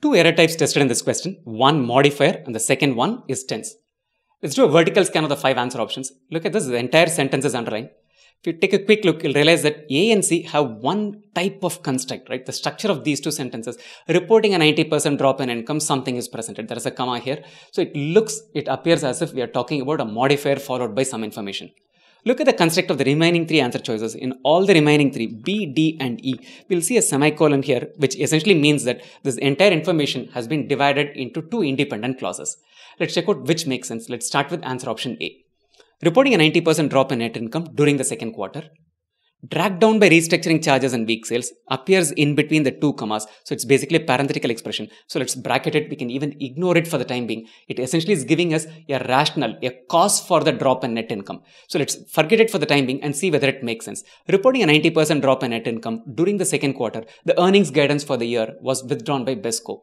Two error types tested in this question, one modifier and the second one is tense. Let's do a vertical scan of the five answer options. Look at this, the entire sentence is underlined. If you take a quick look, you'll realize that A and C have one type of construct, right? The structure of these two sentences, reporting a 90% drop in income, something is presented. There is a comma here. So it looks, it appears as if we are talking about a modifier followed by some information. Look at the construct of the remaining three answer choices. In all the remaining three, B, D, and E, we'll see a semicolon here, which essentially means that this entire information has been divided into two independent clauses. Let's check out which makes sense. Let's start with answer option A. Reporting a 90% drop in net income during the second quarter. Dragged down by restructuring charges and weak sales appears in between the two commas. So it's basically a parenthetical expression. So let's bracket it. We can even ignore it for the time being. It essentially is giving us a rational, a cause for the drop in net income. So let's forget it for the time being and see whether it makes sense. Reporting a 90% drop in net income during the second quarter, the earnings guidance for the year was withdrawn by BESCO.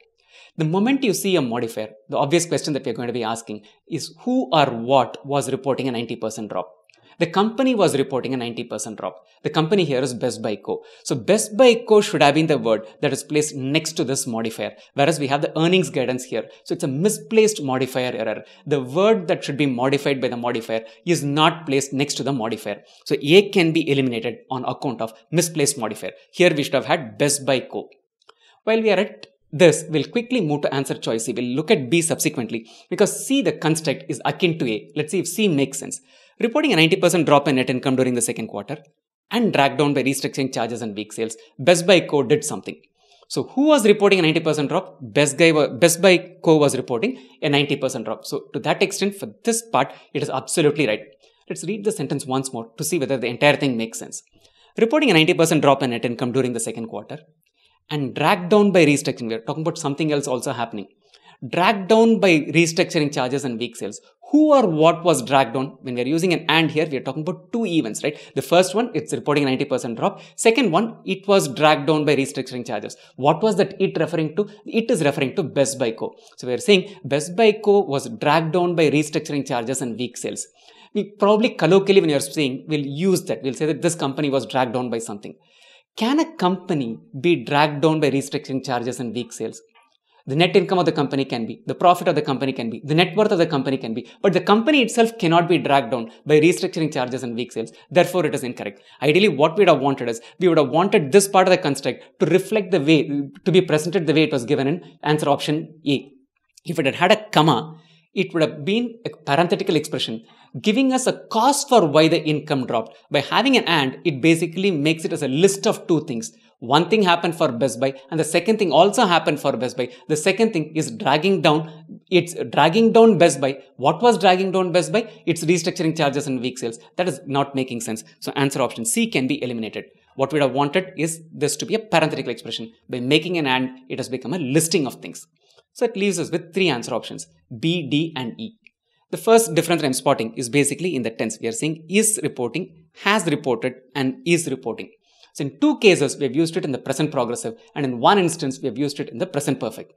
The moment you see a modifier, the obvious question that we're going to be asking is who or what was reporting a 90% drop? The company was reporting a 90% drop. The company here is Best Buy Co. So Best Buy Co should have been the word that is placed next to this modifier, whereas we have the earnings guidance here. So it's a misplaced modifier error. The word that should be modified by the modifier is not placed next to the modifier. So A can be eliminated on account of misplaced modifier. Here we should have had Best Buy Co. While we are at this, we'll quickly move to answer choice C. We'll look at B subsequently because C, the construct, is akin to A. Let's see if C makes sense reporting a 90% drop in net income during the second quarter and dragged down by restructuring charges and weak sales, Best Buy Co. did something. So who was reporting a 90% drop? Best, Guy, Best Buy Co. was reporting a 90% drop. So to that extent, for this part, it is absolutely right. Let's read the sentence once more to see whether the entire thing makes sense. Reporting a 90% drop in net income during the second quarter and dragged down by restructuring. We're talking about something else also happening. Dragged down by restructuring charges and weak sales. Who or what was dragged down? When we're using an and here we're talking about two events right? The first one it's reporting 90% drop. Second one it was dragged down by restructuring charges. What was that it referring to? It is referring to best buy co. So we're saying best buy co was dragged down by restructuring charges and weak sales. We probably colloquially when you're saying we'll use that we'll say that this company was dragged down by something. Can a company be dragged down by restructuring charges and weak sales the net income of the company can be, the profit of the company can be, the net worth of the company can be, but the company itself cannot be dragged down by restructuring charges and weak sales. Therefore, it is incorrect. Ideally, what we would have wanted is we would have wanted this part of the construct to reflect the way, to be presented the way it was given in answer option A. If it had had a comma, it would have been a parenthetical expression giving us a cause for why the income dropped. By having an and, it basically makes it as a list of two things. One thing happened for Best Buy and the second thing also happened for Best Buy. The second thing is dragging down, it's dragging down Best Buy. What was dragging down Best Buy? It's restructuring charges and weak sales. That is not making sense. So answer option C can be eliminated. What we'd have wanted is this to be a parenthetical expression. By making an and, it has become a listing of things. So it leaves us with three answer options, B, D and E. The first difference I'm spotting is basically in the tense. We are saying is reporting, has reported and is reporting. So in two cases, we have used it in the present progressive and in one instance, we have used it in the present perfect.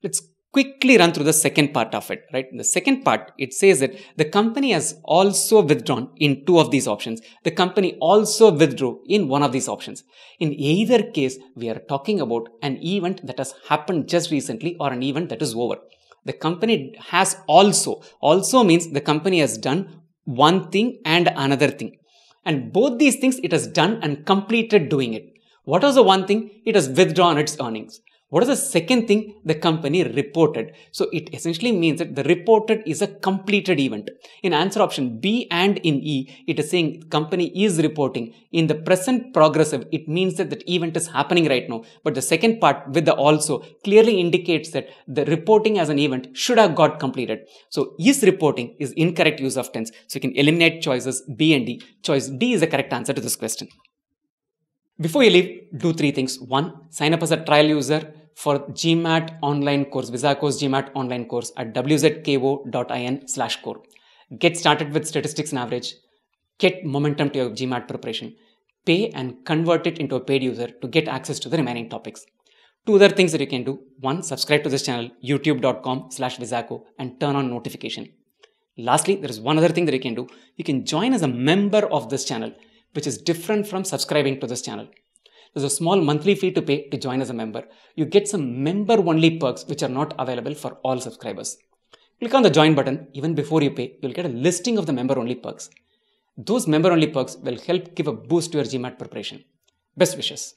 Let's quickly run through the second part of it, right? In the second part, it says that the company has also withdrawn in two of these options. The company also withdrew in one of these options. In either case, we are talking about an event that has happened just recently or an event that is over. The company has also, also means the company has done one thing and another thing. And both these things it has done and completed doing it. What was the one thing? It has withdrawn its earnings. What is the second thing the company reported? So it essentially means that the reported is a completed event. In answer option B and in E, it is saying company is reporting. In the present progressive, it means that that event is happening right now. But the second part with the also clearly indicates that the reporting as an event should have got completed. So is reporting is incorrect use of tense. So you can eliminate choices B and D. Choice D is the correct answer to this question. Before you leave, do three things. One, sign up as a trial user for GMAT online course, Wizako's GMAT online course at wzko.in slash core. Get started with statistics and average. Get momentum to your GMAT preparation. Pay and convert it into a paid user to get access to the remaining topics. Two other things that you can do. One, subscribe to this channel, youtube.com slash Visaco and turn on notification. Lastly, there is one other thing that you can do. You can join as a member of this channel which is different from subscribing to this channel. There's a small monthly fee to pay to join as a member. You get some member only perks which are not available for all subscribers. Click on the join button. Even before you pay, you'll get a listing of the member only perks. Those member only perks will help give a boost to your GMAT preparation. Best wishes.